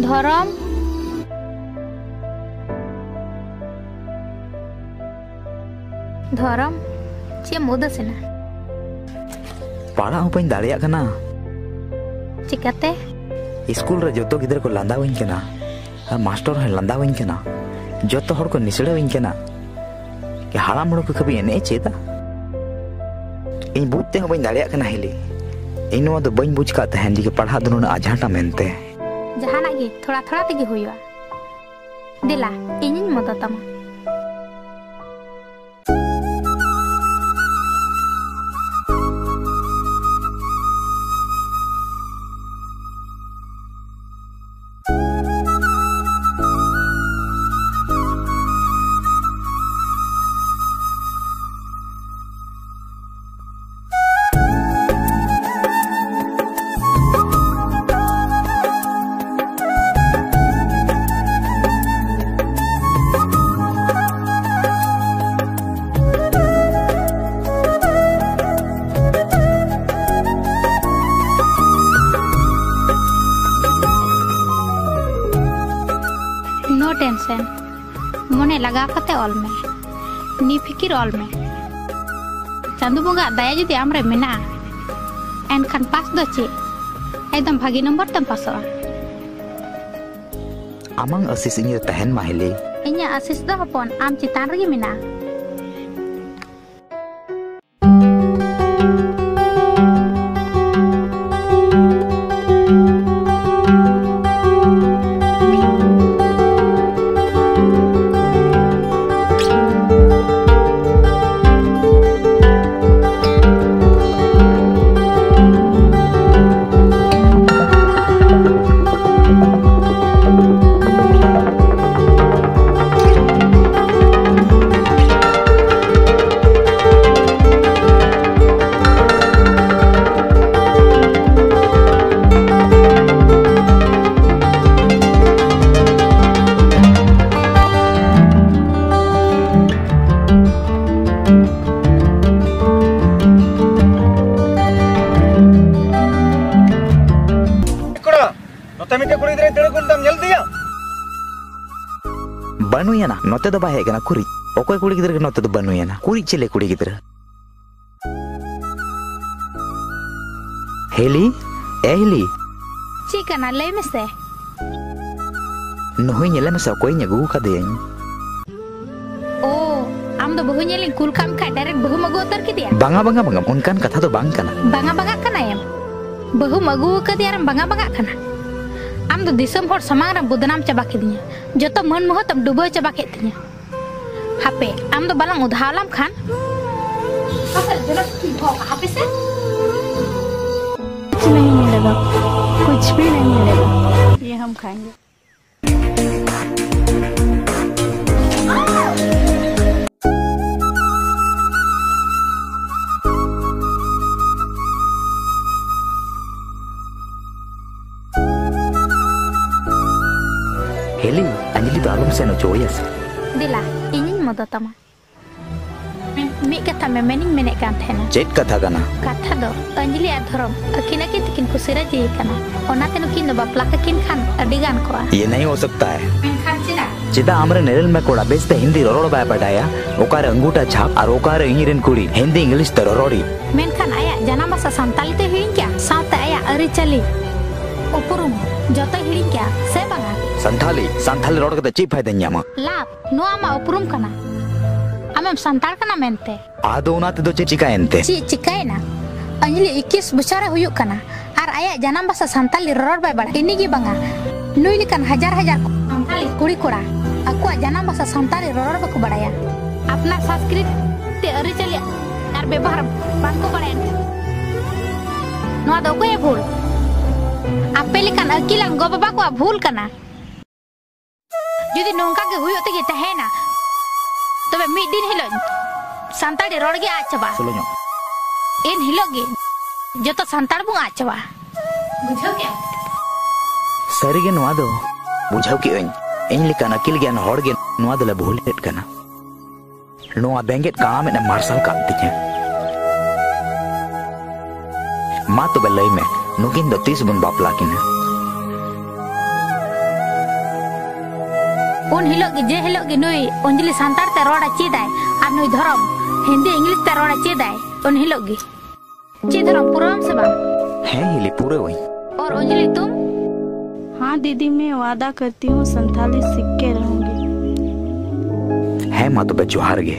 धर्म धर्म चे मुदसेना पढ़ा हूँ पा दिन चिकाते स्कूल रे जो गिद्र को लादाविन मास्टर हे लादाविन जो को निसड़ाविन कि हाड़ मुड़ को खाली एने चेदा इन बुझते हूँ बी दिन हिली इन बुझ कहें जी पढ़ा दो नुना आजाटा मनते हैं ᱡᱟᱦᱟᱱᱟᱜ ᱜᱮ ᱛᱷᱚᱲᱟ ᱛᱷᱚᱲᱟ ᱛᱮᱜᱮ ᱦᱩᱭᱩᱜᱼᱟ ᱫᱮᱞᱟ ᱤᱧᱤᱧ ᱢᱚᱫᱚ ᱛᱟᱢᱟ laga kate olme. Ni pikir olme. Chandu boga daya jodi amre mena. En kan pas do che edam bhagi number tam paso inya asis do hopon am chitan rege Banu ya na, notedo bahaya kan kuri. Oke kuri kita kan notedo banu ya na, kuri cile kuri kita. Heli, eh Heli. Cika na lay mesa. Nuhi nyelam mesa koi nyagu bahu nyeling kul kam direct bahu magu ter kita. Banga banga unkan kata do bang Bangga bangga kena ya. Bahu magu kadiaran banga banga kana. का आम दो दिसम हर समांग रम बुदनाम चबा के दिया। जतो मन मोह तम डुबो चबा के दिया। हापे, आम दो बलंग उधावलम खान। हापे से? कुछ नहीं मिलेगा। कुछ भी नहीं मिलेगा। ये हम खाएँगे। Anjali seno joyas दिला इनिन मदद तमा मी कथा में मेनिंग मेने कान थेना chet katha kana कथा दो अंजलि आ धरम अकिन अकिन तकिन कुसिरा जी कना ओनाते नुकिन दो बापला ककिन खान अडी गान कोआ ये नहीं हो सकता है मेनखान चिना चिदा हमरे नेरल में कोड़ा बेचते हिंदी रोरोड़ बाय बडाया ओकारे अंगूठा छाप और मेनखान आया जाना भाषा संताली ते हिड़िंग क्या आया अरिचली उपरुम जतो santali santali rod ka chi phaida nyama lab nu ama uprum kana. Amem santal kana mente. Ado unat itu chi chika ente. Chi chika ena. Anjli 21 besar huyuk kana. Ar aya janam basa santali rod bai bada ini gi Nu ini kan hajar hajar santali kuri kura. Aku a janam basa santali rod ba ku badaya apna sanskrit te ari chali. Ar bebar ban ku ente. Nu ado ko e bhul. Apeli kan akilang go a bhul kana. जुदी नोंका के हुयो तहेना तबे दिन हिलो सांताड़ी road गे आ चबा इन हिलो गे तो सांताड़ बु आ चबा बुझो के सरी गे नवा दो के इन इन लेकन अकिल ज्ञान होड़ गे नवा नवा बेंगेट काम ने मार्शल का दिया मा तबे लई में नुकिन दो तीस बुन बापला किना उन हिलोग जे हिलोग नुई अंजलि सांतार ते रोड़ा चेदाय आ नुई धरम हिंदी इंग्लिश ते रोड़ा चेदाय उन हिलोग गे चे धरम पुरम से बा हिले हिली पूरे वही। और अंजलि तुम? हाँ दीदी मैं वादा करती हूँ संथाली सिक्के के रहूँगी। है माँ तो बे हार गे